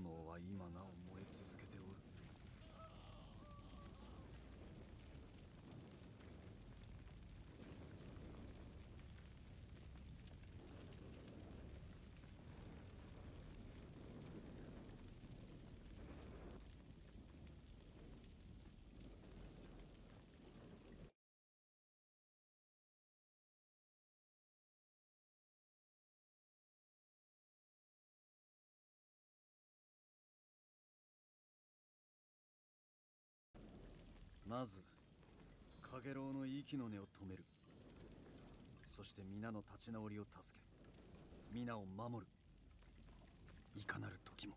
炎は今なお燃え続けておるまずカゲロウの息の根を止める。そして皆の立ち直りを助け皆を守る。いかなる時も。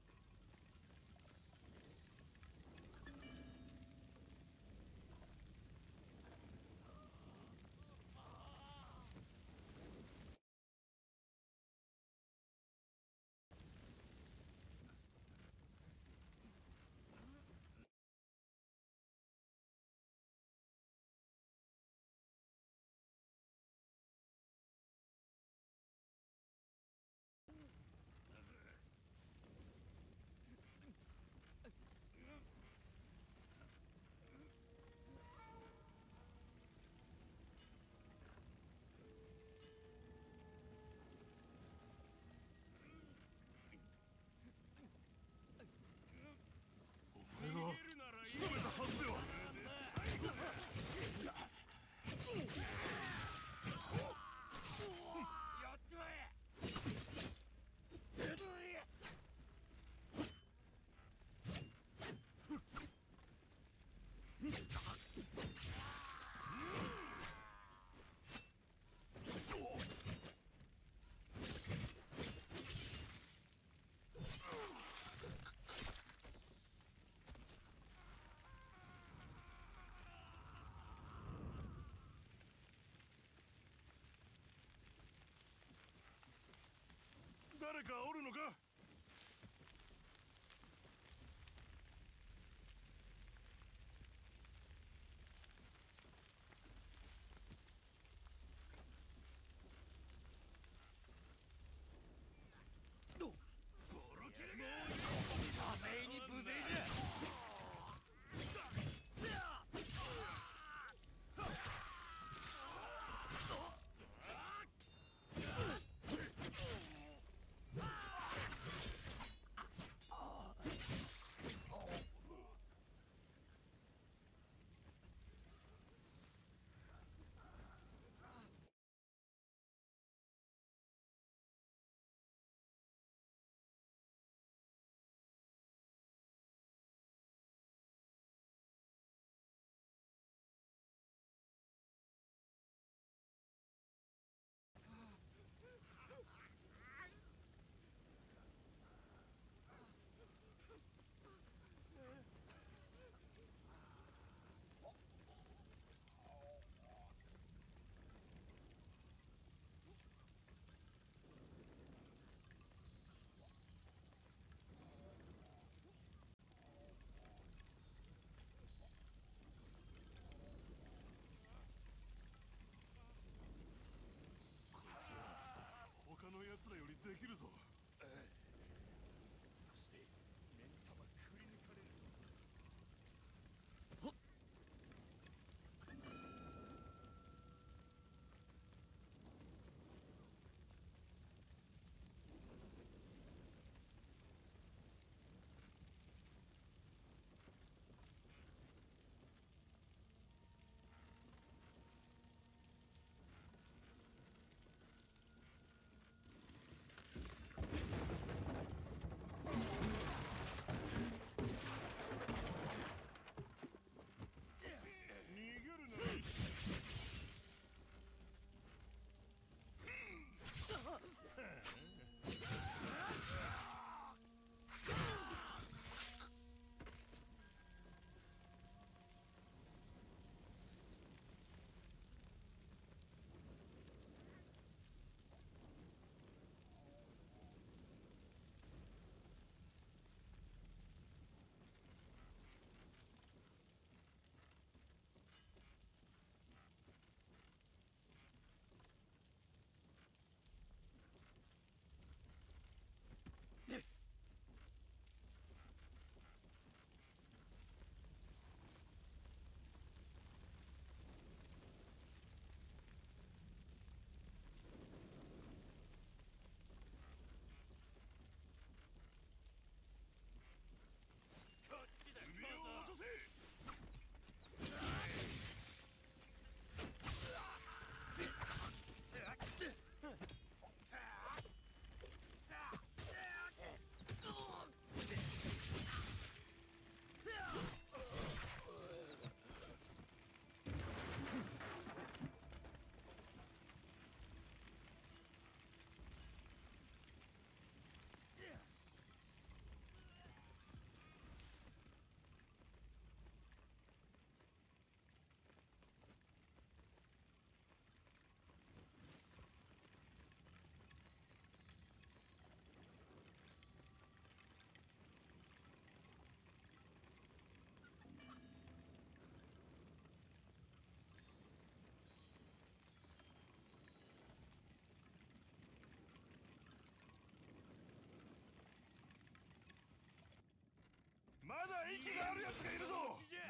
誰かおるのか？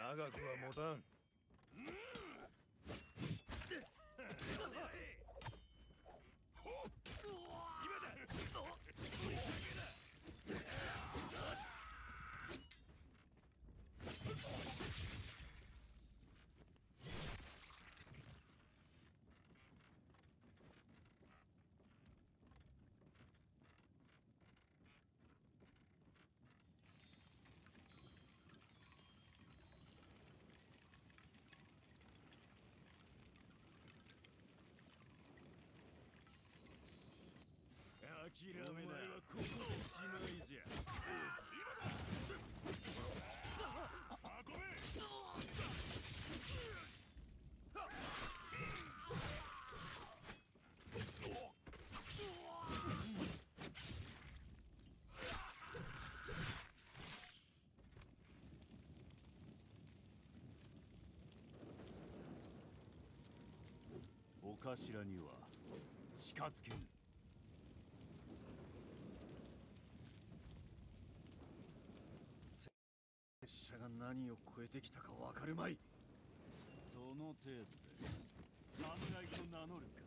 長くは持たん。諦めだお前はここでしまいじゃ。運べお頭には近づけぬ拙者が何を超えてきたかわかるまい。その程度で侍と名乗るか。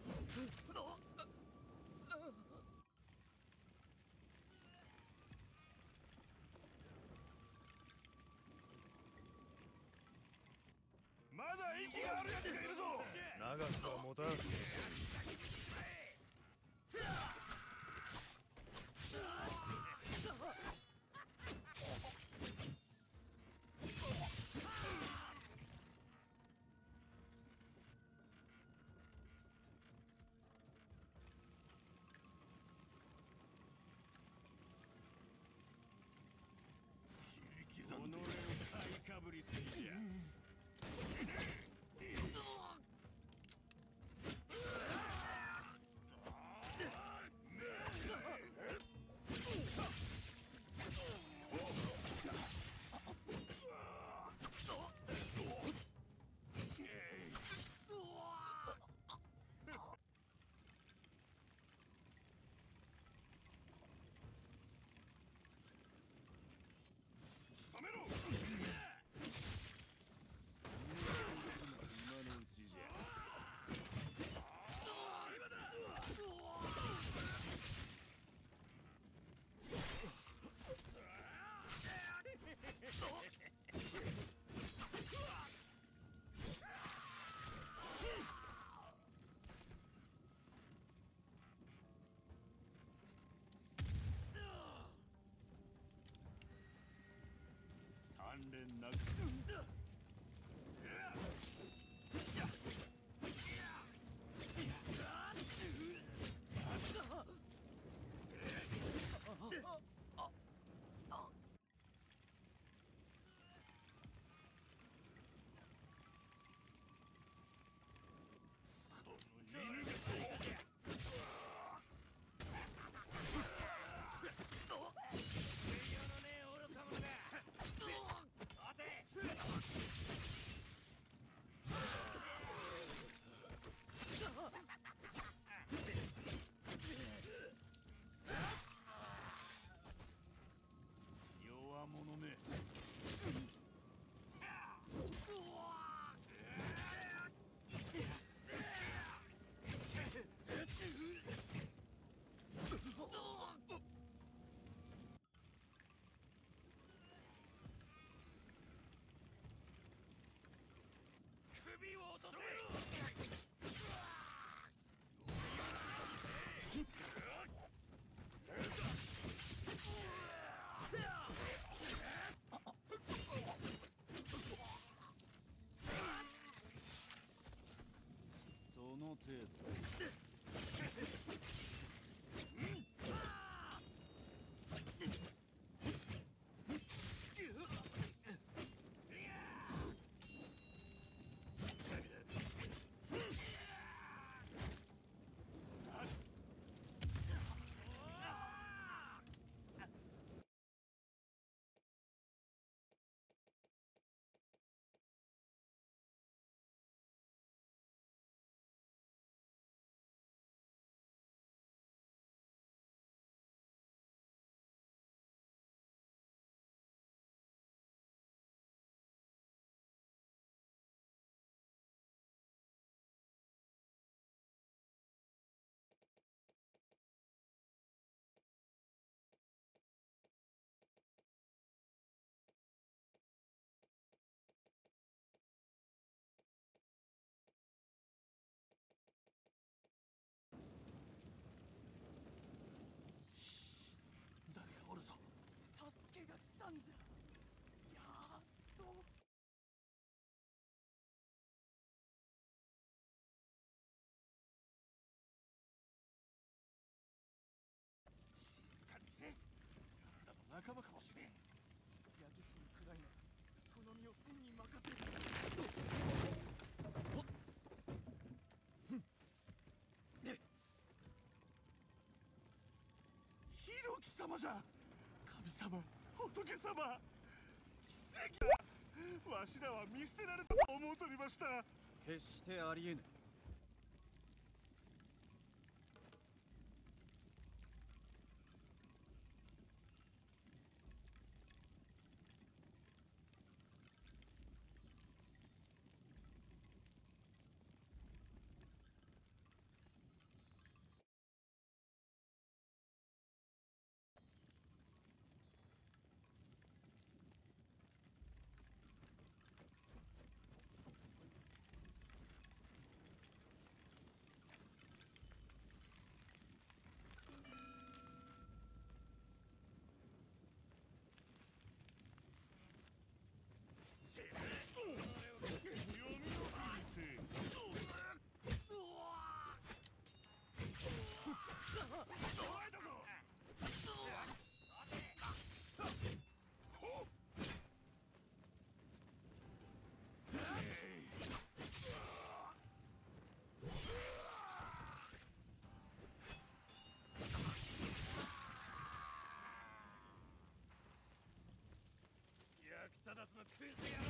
まだ息があるやつがいるぞ。長くは持たん鍛錬なく犬が弱者め首を落とせその程度。んじ。ゃやっと。静かにせ。奴らの仲間かもしれん。焼け死にくらいならこの身を天に任せる。ひろき様じゃ。神様仏様。奇跡わしらは見捨てられたと思うとりました。決してありえぬ。役立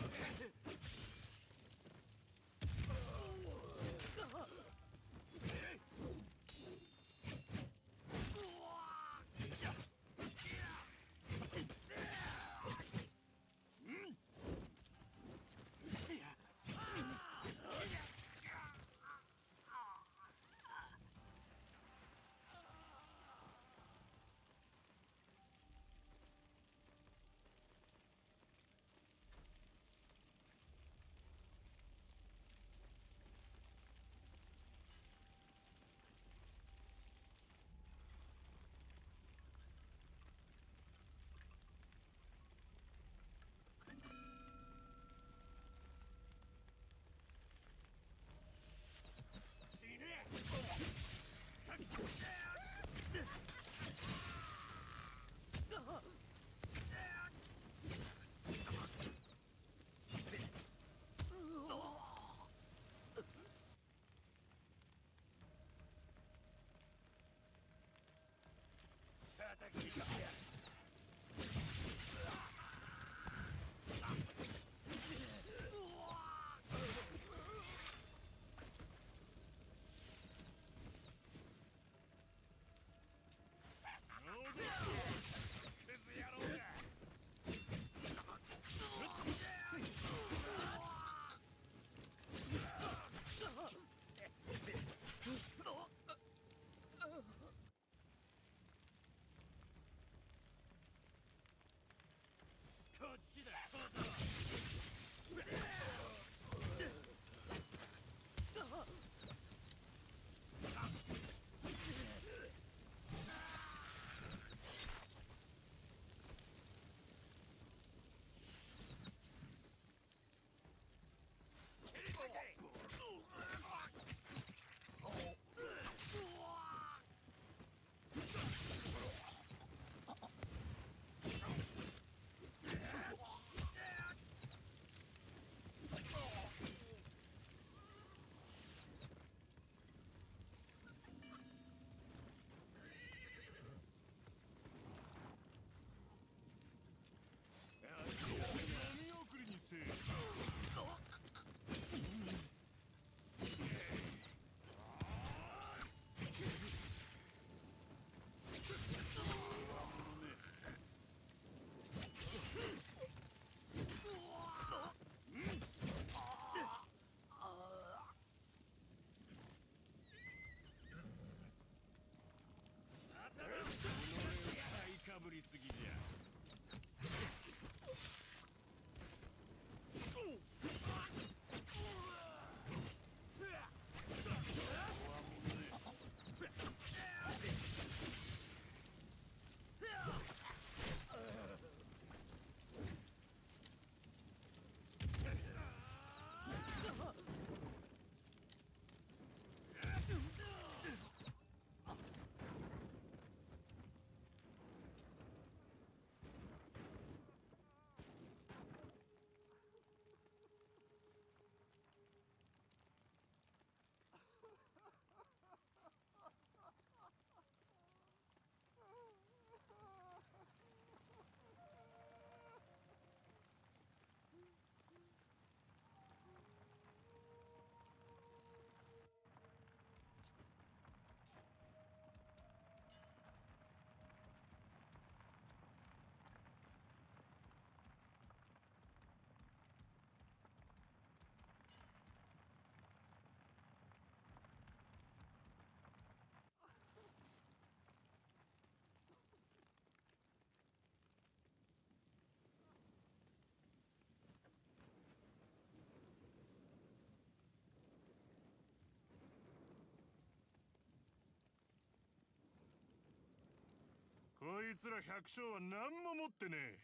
いつら百姓は何も持ってねえ。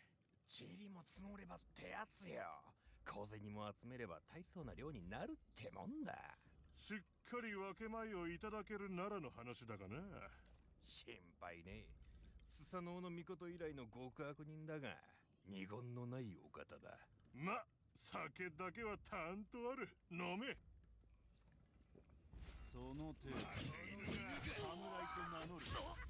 チリも積もればってやつよ。小銭も集めれば大層な量になるってもんだ。しっかり分け前をいただけるならの話だがな。心配ねえ。スサノオの御事以来の極悪人だが二言のないお方だ。ま酒だけはたんとある。飲め。その程度侍と名乗るか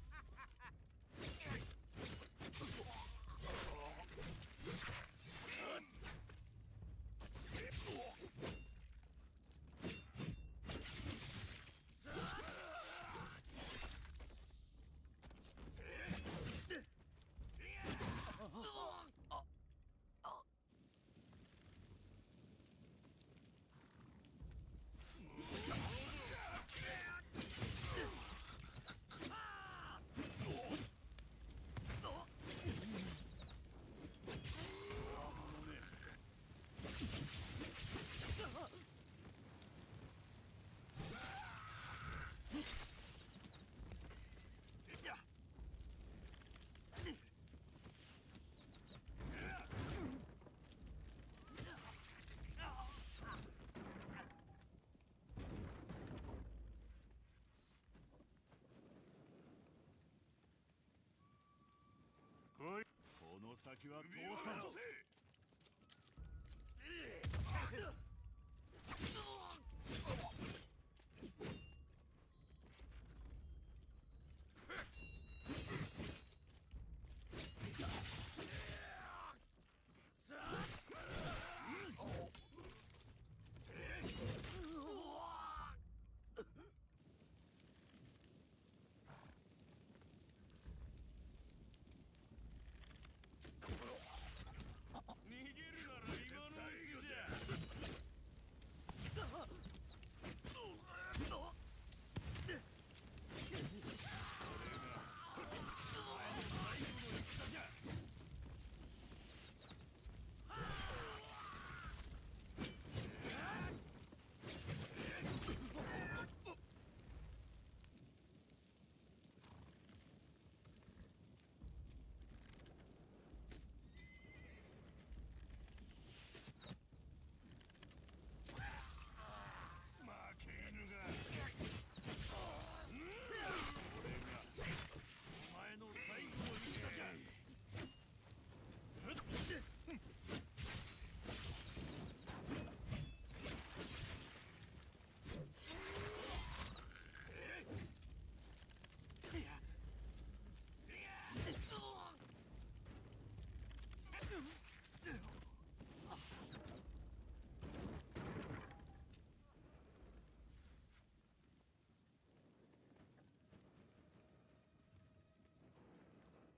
来いこの先は通さん逃げるなら今のうちじゃ負け犬がお前の最後の戦じゃ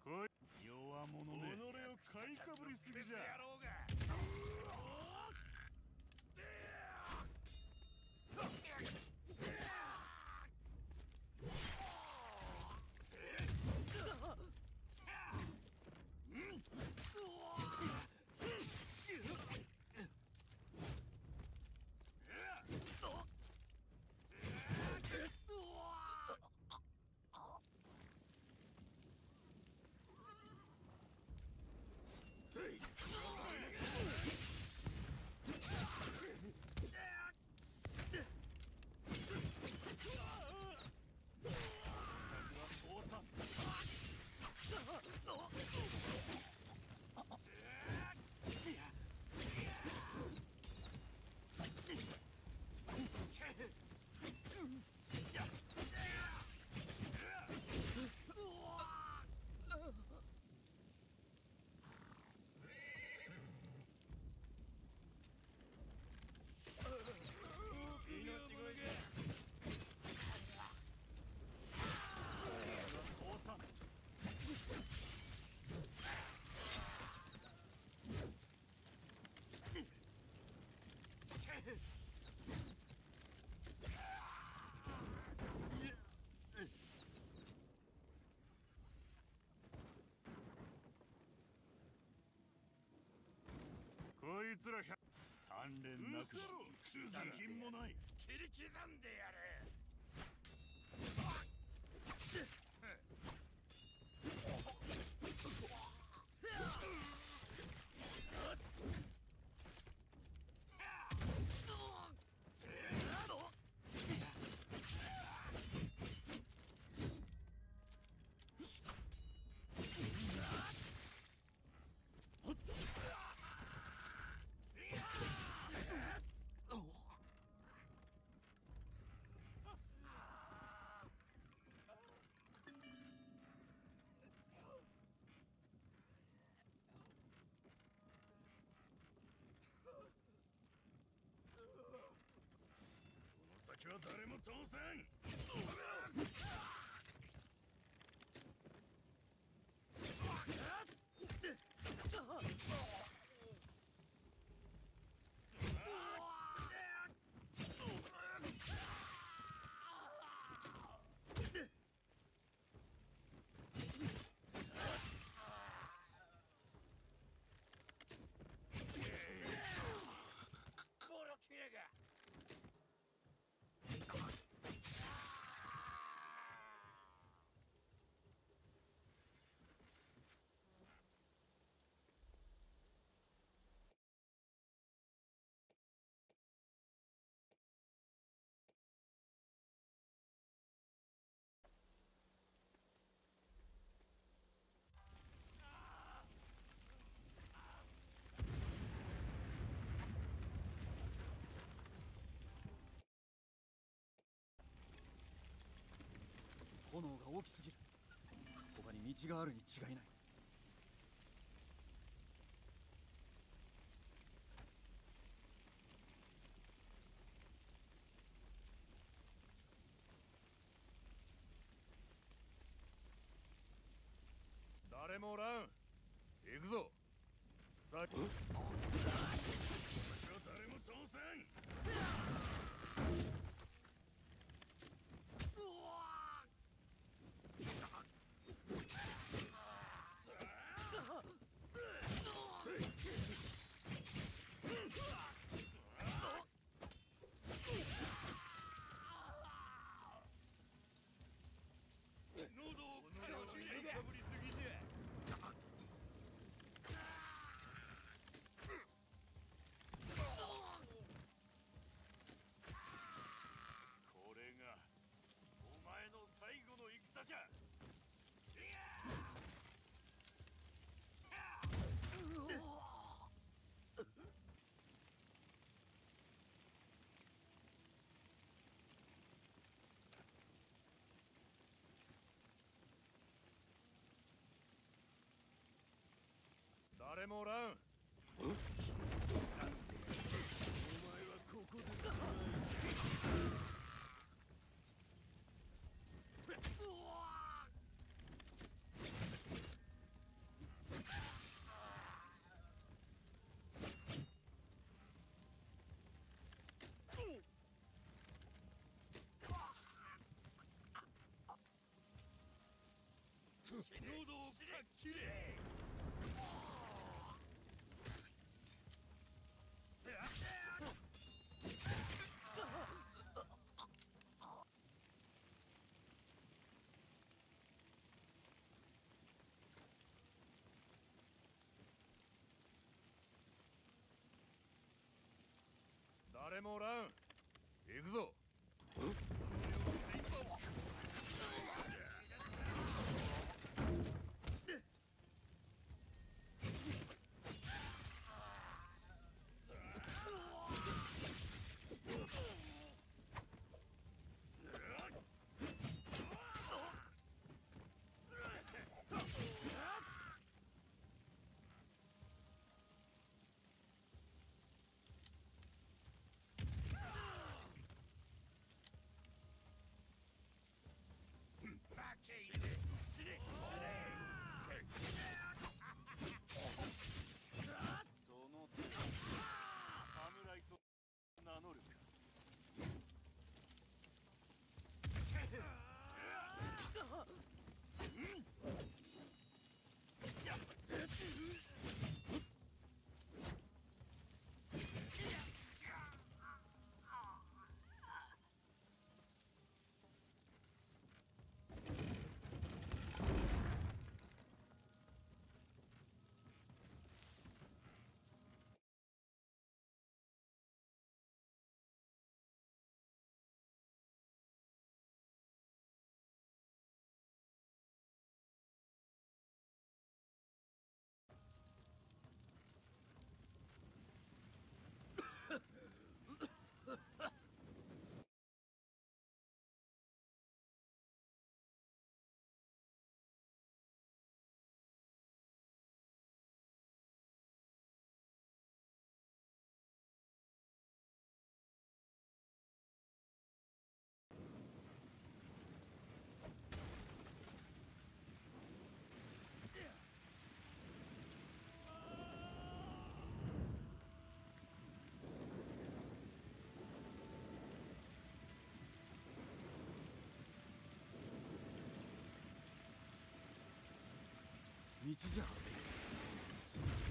来い弱者己めを買いかぶりすぎじゃろうが通さん通さんこいつら百鍛錬なくばクズが自信もない。切り刻んでや先は誰も通さんボロキレが炎が大きすぎる。他に道があるに違いない誰もおらん行くぞさっき先は誰も通さん喉をかぶりすぎじゃこれがお前の最後の戦じゃ誰もおらん。お前はここで喉をかきれ誰もおらん Remoron. いつじゃ。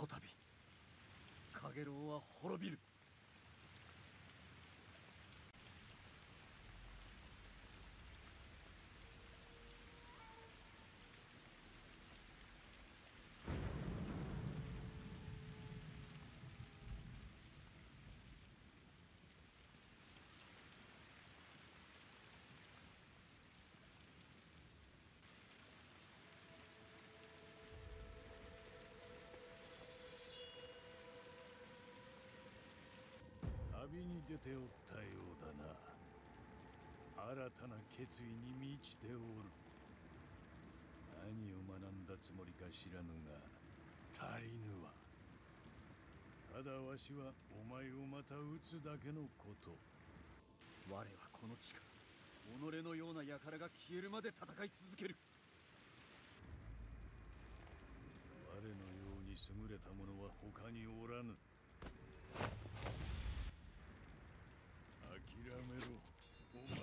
こたび。カゲロウは滅びる。ておったようだな。新たな決意に満ちておる。何を学んだつもりか知らぬが足りぬわ。ただわしはお前をまた撃つだけのこと。我はこの地から己のような輩が消えるまで戦い続ける。我のように優れた者は他におらぬ諦めろ。お前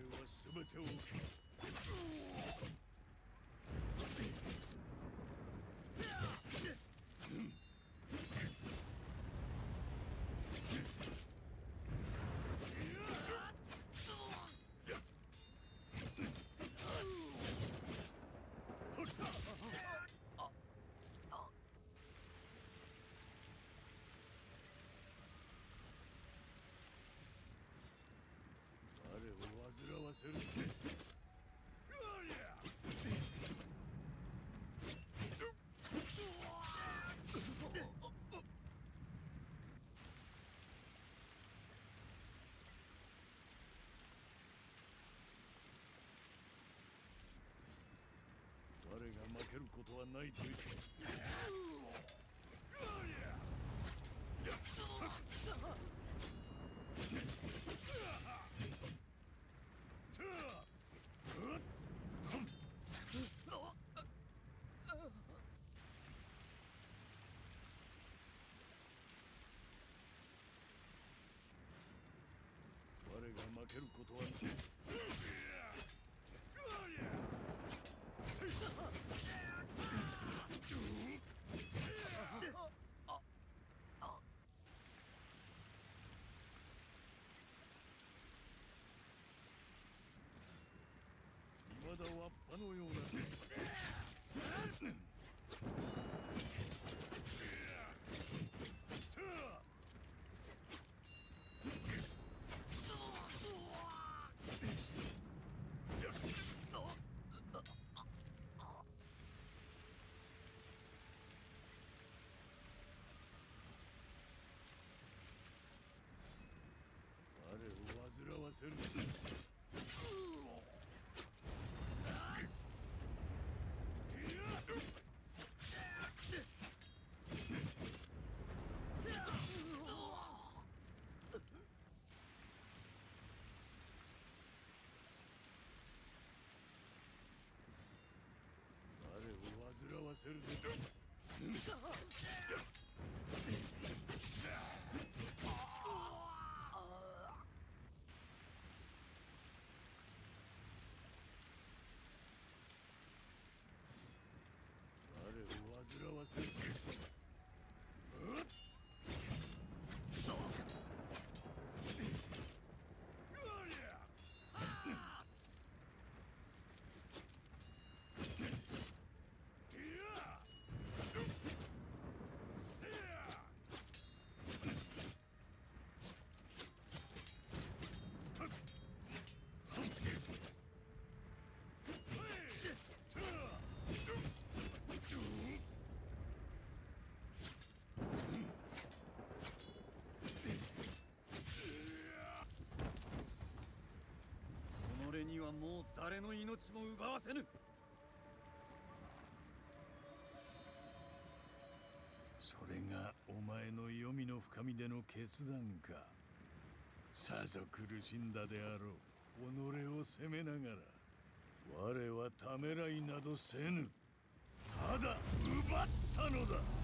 お前べておけ我を煩わせる。我が負けることはないと言って我が負けることはない未だわっぱのような。を煩わせる我を煩わせるぞ我を煩わせる己にはもう誰の命も奪わせぬ。それがお前の黄泉の深みでの決断か。さぞ苦しんだであろう。己を責めながら。我はためらいなどせぬ。ただ奪ったのだ。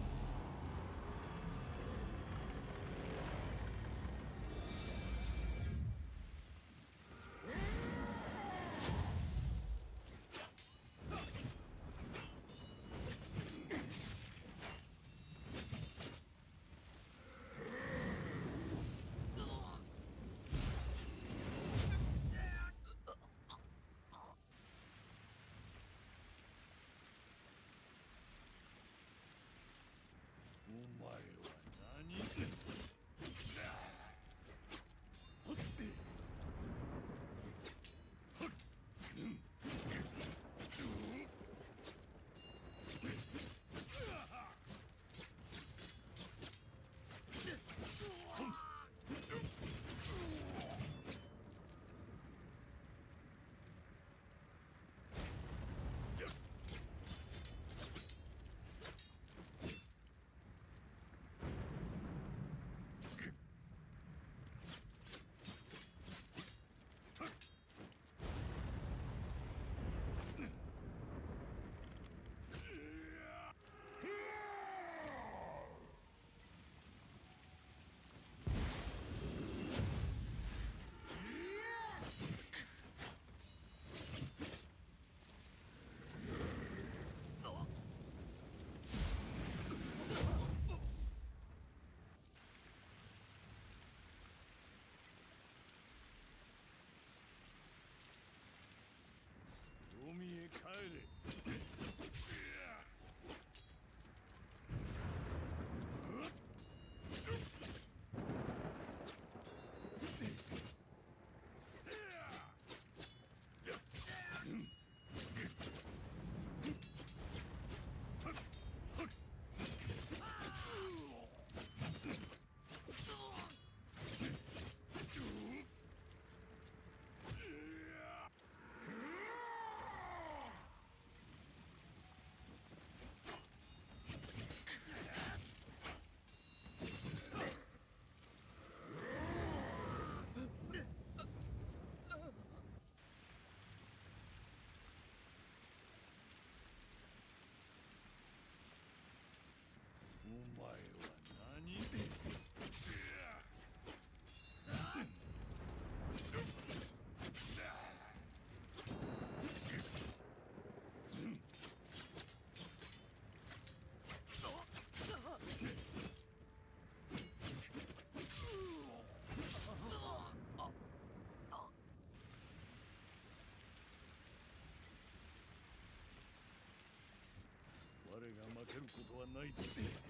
ることはないで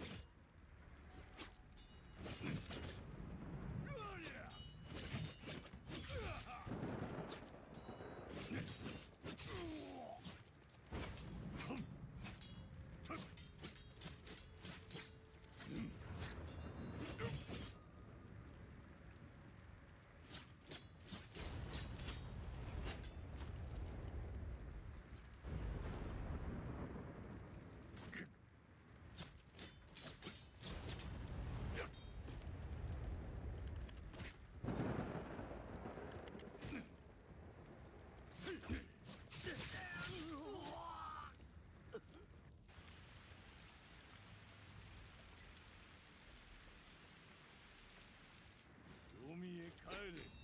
海へ帰れ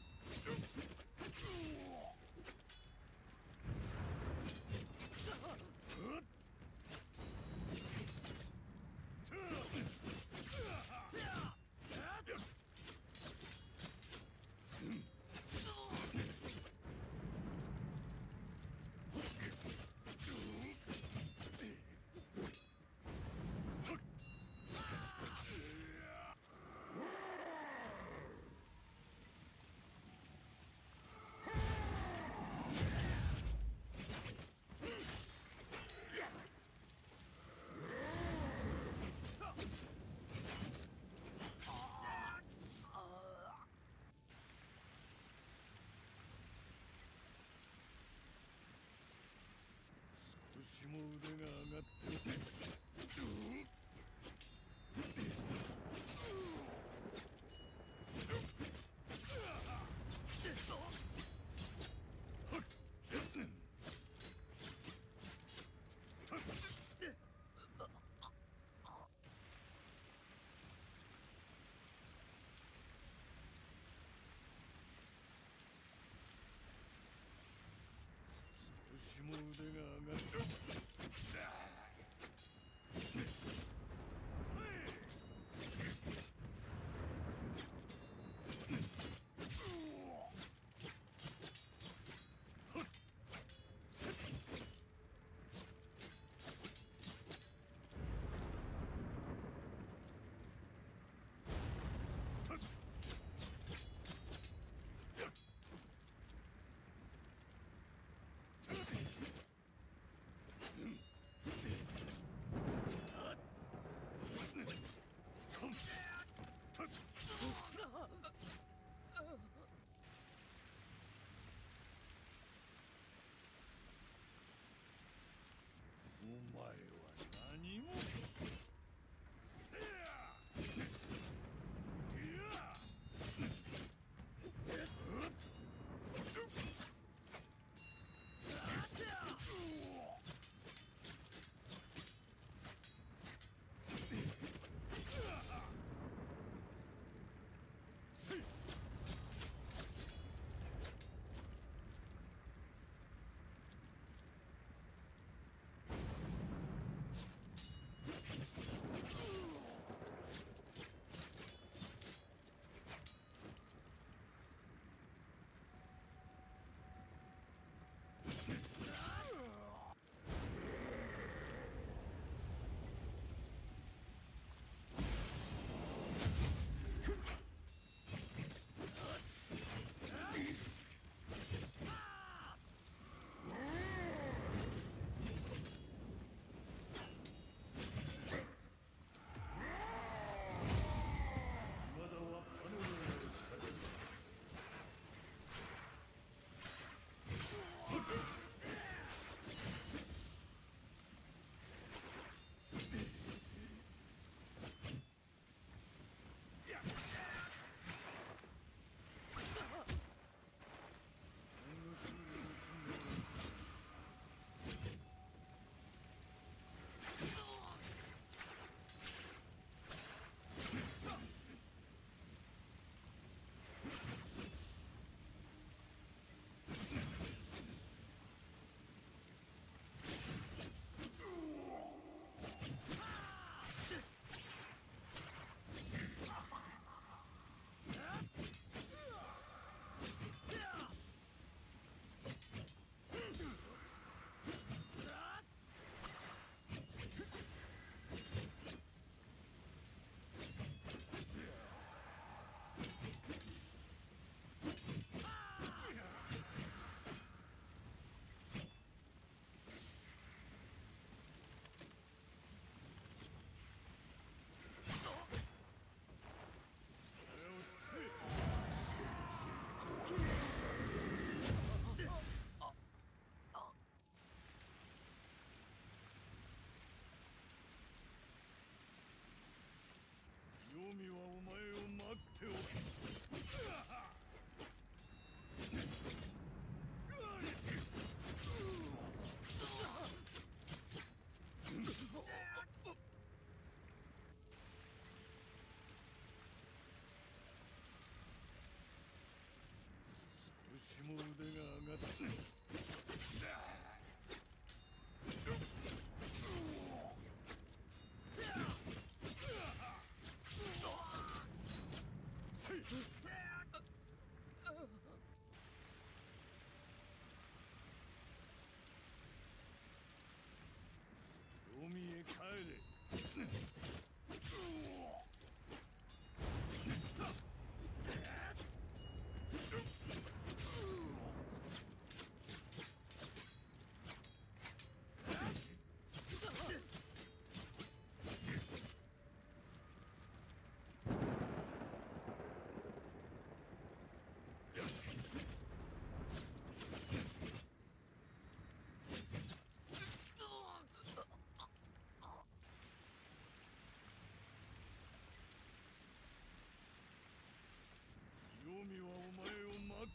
少しも腕が上がって少しも腕が上がっ Good.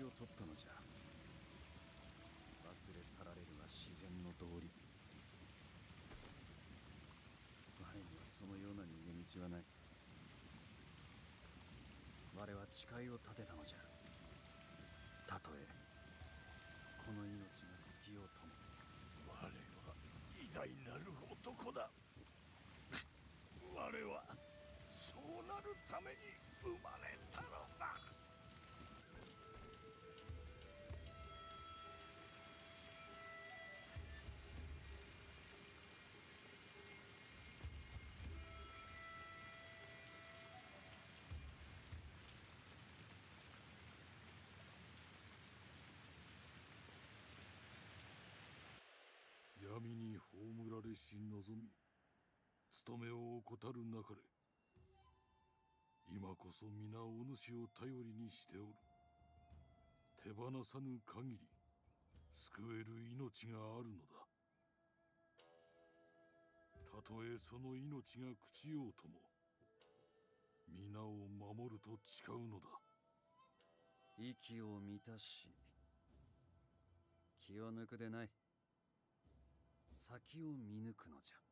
義の道を取ったのじゃ。忘れ去られるが自然の道理。我にはそのような逃げ道はない。我は誓いを立てたのじゃ。たとえこの命が尽きようとも。我は偉大なる男だ。我はそうなるために。闇に葬られし望み務めを怠るなかれ今こそ皆お主を頼りにしておる。手放さぬ限り救える命があるのだ。たとえその命が朽ちようとも皆を守ると誓うのだ。息を満たし気を抜くでない。先を見抜くのじゃ。